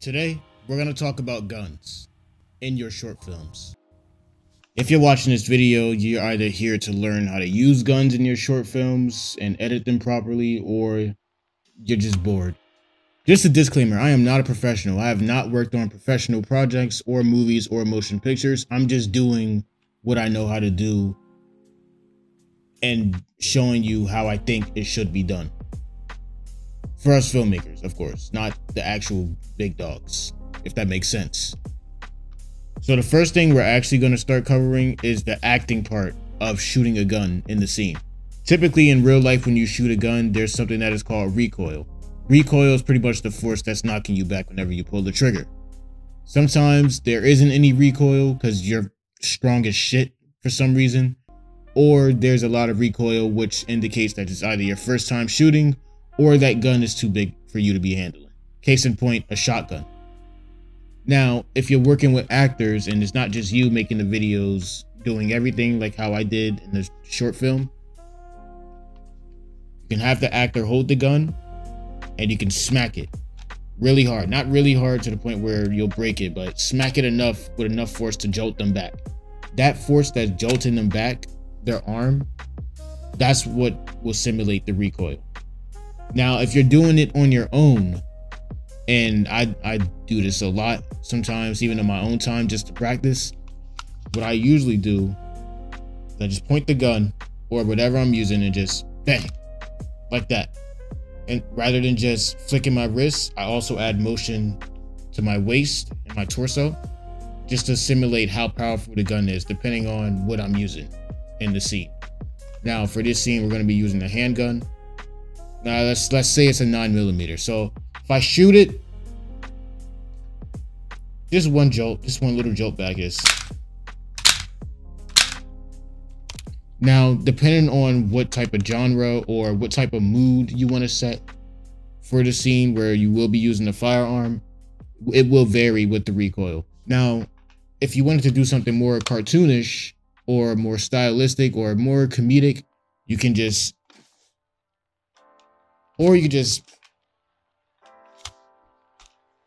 Today, we're going to talk about guns in your short films. If you're watching this video, you're either here to learn how to use guns in your short films and edit them properly, or you're just bored. Just a disclaimer, I am not a professional. I have not worked on professional projects or movies or motion pictures. I'm just doing what I know how to do and showing you how I think it should be done. For us filmmakers, of course, not the actual big dogs, if that makes sense. So the first thing we're actually going to start covering is the acting part of shooting a gun in the scene. Typically in real life when you shoot a gun, there's something that is called recoil. Recoil is pretty much the force that's knocking you back whenever you pull the trigger. Sometimes there isn't any recoil because you're strong as shit for some reason, or there's a lot of recoil which indicates that it's either your first time shooting or that gun is too big for you to be handling. Case in point, a shotgun. Now, if you're working with actors and it's not just you making the videos, doing everything like how I did in the short film, you can have the actor hold the gun and you can smack it really hard. Not really hard to the point where you'll break it, but smack it enough with enough force to jolt them back. That force that's jolting them back, their arm, that's what will simulate the recoil. Now, if you're doing it on your own, and I I do this a lot sometimes, even in my own time, just to practice. What I usually do is I just point the gun or whatever I'm using and just bang, like that. And rather than just flicking my wrist, I also add motion to my waist and my torso just to simulate how powerful the gun is, depending on what I'm using in the scene. Now, for this scene, we're going to be using a handgun. Now let's let's say it's a nine millimeter. So if I shoot it, just one jolt, just one little jolt back is. Now, depending on what type of genre or what type of mood you want to set for the scene where you will be using the firearm, it will vary with the recoil. Now, if you wanted to do something more cartoonish or more stylistic or more comedic, you can just or you could just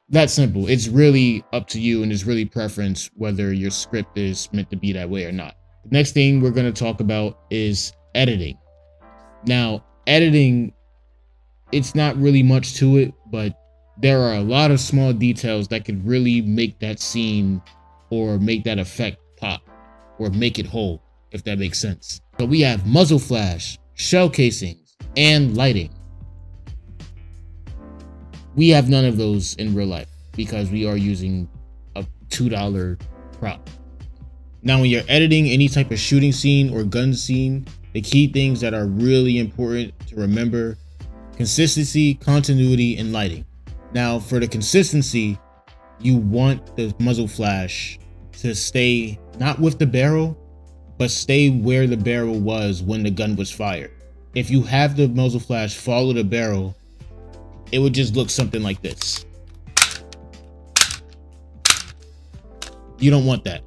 that simple. It's really up to you and it's really preference whether your script is meant to be that way or not. The next thing we're going to talk about is editing. Now, editing, it's not really much to it, but there are a lot of small details that could really make that scene or make that effect pop or make it whole, if that makes sense. So we have muzzle flash, shell casings, and lighting. We have none of those in real life because we are using a $2 prop. Now, when you're editing any type of shooting scene or gun scene, the key things that are really important to remember consistency, continuity, and lighting. Now, for the consistency, you want the muzzle flash to stay not with the barrel, but stay where the barrel was when the gun was fired. If you have the muzzle flash follow the barrel, it would just look something like this. You don't want that.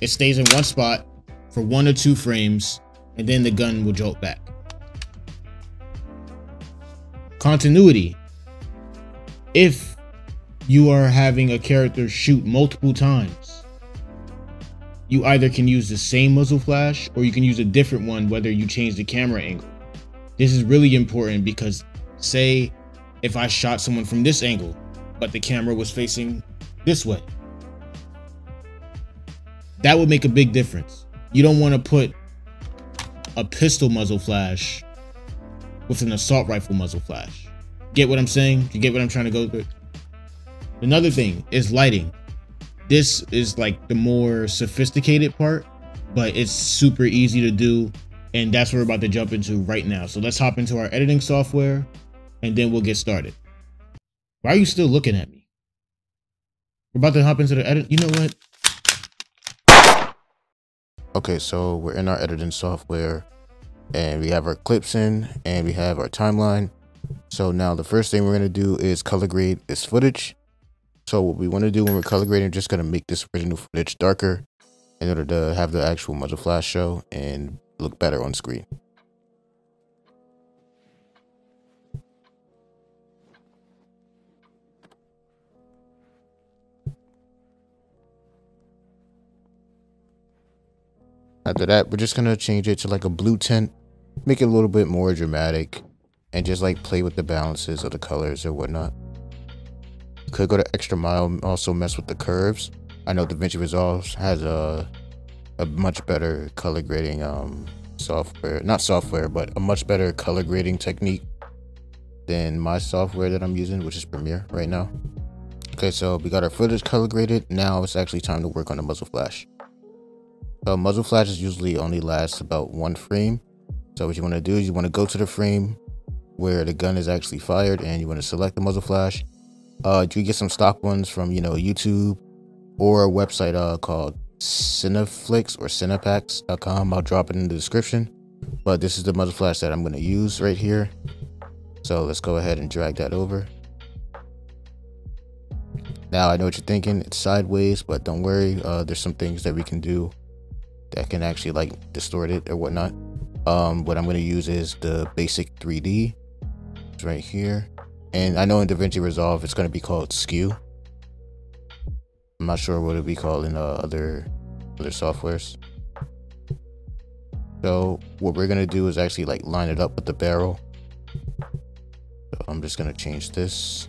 It stays in one spot for one or two frames, and then the gun will jolt back. Continuity. If you are having a character shoot multiple times, you either can use the same muzzle flash or you can use a different one whether you change the camera angle. This is really important because say if I shot someone from this angle, but the camera was facing this way. That would make a big difference. You don't want to put a pistol muzzle flash with an assault rifle muzzle flash. Get what I'm saying? You get what I'm trying to go through? Another thing is lighting. This is like the more sophisticated part, but it's super easy to do. And that's what we're about to jump into right now. So let's hop into our editing software and then we'll get started. Why are you still looking at me? We're about to hop into the edit. You know what? Okay, so we're in our editing software and we have our clips in and we have our timeline. So now the first thing we're going to do is color grade this footage. So what we want to do when we're color grading, we're just going to make this original footage darker in order to have the actual muzzle flash show and look better on screen. After that, we're just gonna change it to like a blue tint, make it a little bit more dramatic, and just like play with the balances of the colors or whatnot. Could go to extra mile, also mess with the curves. I know DaVinci Resolve has a a much better color grading um software, not software, but a much better color grading technique than my software that I'm using, which is Premiere right now. Okay, so we got our footage color graded. Now it's actually time to work on the muzzle flash. So muzzle flashes usually only last about one frame. So what you want to do is you want to go to the frame where the gun is actually fired and you want to select the muzzle flash. Uh, you get some stock ones from, you know, YouTube or a website uh, called Cineflix or Cinepacks.com. I'll drop it in the description. But this is the muzzle flash that I'm going to use right here. So let's go ahead and drag that over. Now I know what you're thinking, it's sideways, but don't worry, uh, there's some things that we can do that can actually like distort it or whatnot. Um, what I'm going to use is the basic 3D. It's right here. And I know in DaVinci Resolve, it's going to be called skew. I'm not sure what it'll be called in uh, other other softwares. So what we're gonna do is actually like line it up with the barrel. So I'm just gonna change this.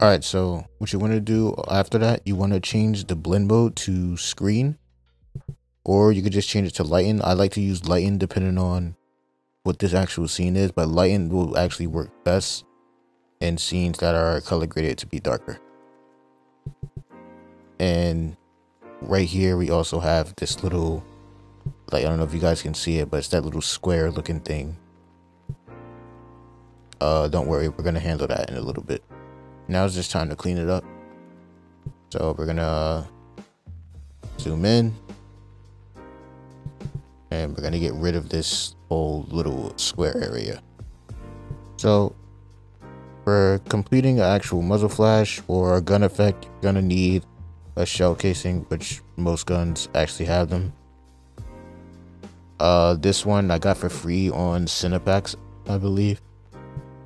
All right, so what you want to do after that, you want to change the blend mode to screen, or you could just change it to lighten. I like to use lighten depending on what this actual scene is, but lighten will actually work best in scenes that are color graded to be darker. And right here, we also have this little, like, I don't know if you guys can see it, but it's that little square looking thing. Uh, don't worry, we're going to handle that in a little bit. Now it's just time to clean it up. So we're gonna zoom in and we're gonna get rid of this whole little square area. So for completing an actual muzzle flash or a gun effect, you're gonna need a shell casing, which most guns actually have them. Uh, this one I got for free on Cinepacks, I believe.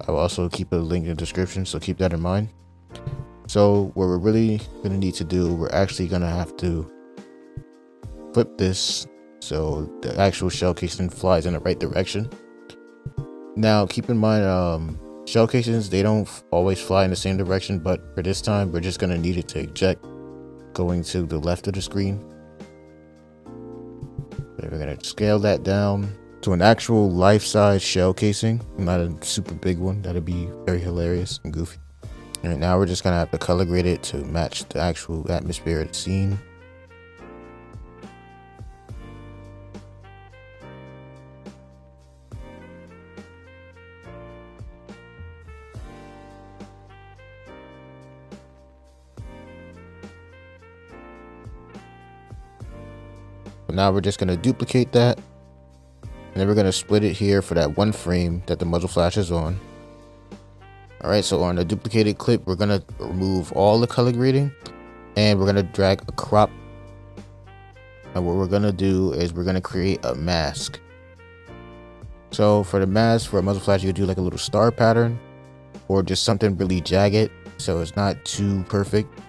I will also keep a link in the description, so keep that in mind. So what we're really gonna need to do, we're actually gonna have to flip this so the actual shell casing flies in the right direction. Now keep in mind, um, shell casings, they don't always fly in the same direction, but for this time, we're just gonna need it to eject going to the left of the screen. we're gonna scale that down to an actual life-size shell casing, not a super big one. That'd be very hilarious and goofy. Now we're just gonna have to color grade it to match the actual atmosphere of the scene. now we're just gonna duplicate that and then we're going to split it here for that one frame that the muzzle flash is on. Alright, so on the duplicated clip, we're to remove all the color grading and we're to drag a crop. And what we're to do is we're to create a mask. So for the mask, for a muzzle flash, you do like a little star pattern or just something really jagged so it's not too perfect.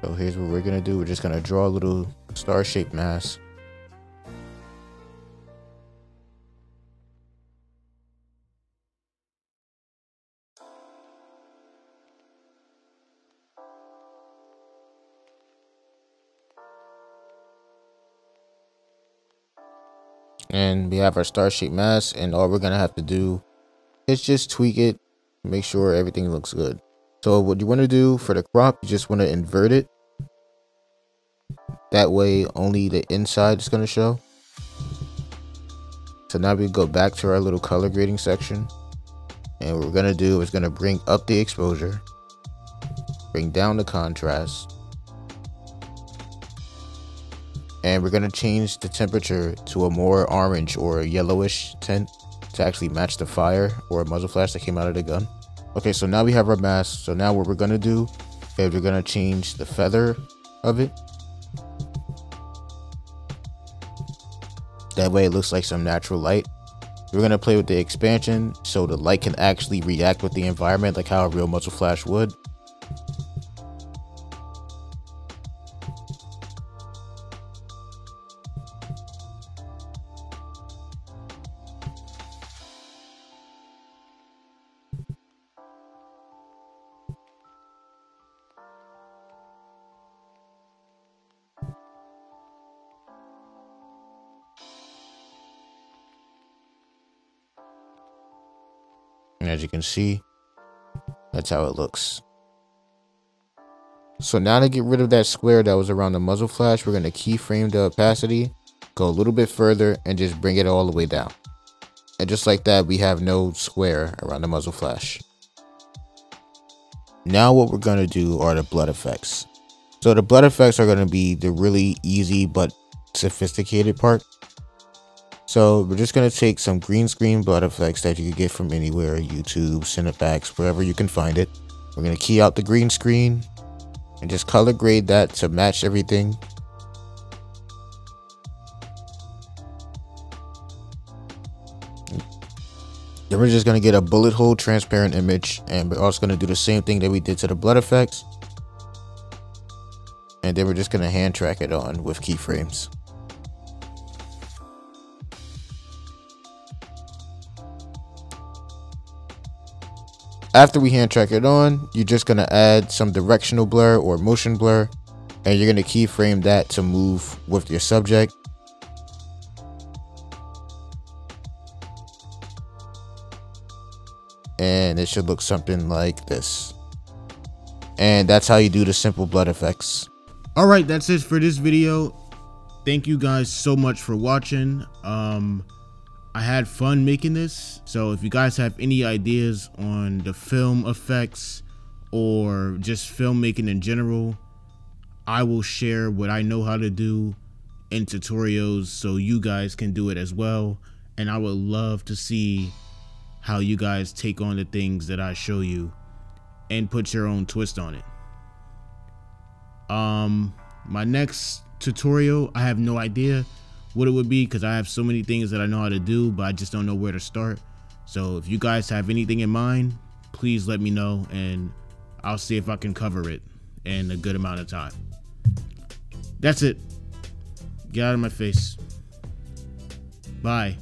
So here's what we're to do. We're just to draw a little star shaped mask. And we have our star shape mask and all we're gonna have to do is just tweak it make sure everything looks good. So what you want to do for the crop you just want to invert it. That way only the inside is going to show. So now we go back to our little color grading section and what we're going to do is going to bring up the exposure bring down the contrast and we're going to change the temperature to a more orange or yellowish tint to actually match the fire or muzzle flash that came out of the gun. Okay, so now we have our mask. So now what we're gonna do is we're gonna change the feather of it. That way it looks like some natural light. We're gonna play with the expansion so the light can actually react with the environment like how a real muzzle flash would. And as you can see, that's how it looks. So now to get rid of that square that was around the muzzle flash, we're going to keyframe the opacity, go a little bit further, and just bring it all the way down. And just like that, we have no square around the muzzle flash. Now what we're going to do are the blood effects. So the blood effects are going to be the really easy but sophisticated part. So we're just going to take some green screen blood effects that you can get from anywhere, YouTube, Cinepacks, wherever you can find it. We're going to key out the green screen and just color grade that to match everything. Then we're just going to get a bullet hole transparent image and we're also going to do the same thing that we did to the blood effects. And then we're just going to hand track it on with keyframes. After we hand track it on, you're just going to add some directional blur or motion blur, and you're going to keyframe that to move with your subject. And it should look something like this. And that's how you do the simple blood effects. All right, that's it for this video. Thank you guys so much for watching. Um, I had fun making this. So if you guys have any ideas on the film effects or just filmmaking in general, I will share what I know how to do in tutorials so you guys can do it as well. And I would love to see how you guys take on the things that I show you and put your own twist on it. Um, my next tutorial, I have no idea what it would be because I have so many things that I know how to do, but I just don't know where to start. So if you guys have anything in mind, please let me know and I'll see if I can cover it in a good amount of time. That's it. Get out of my face. Bye.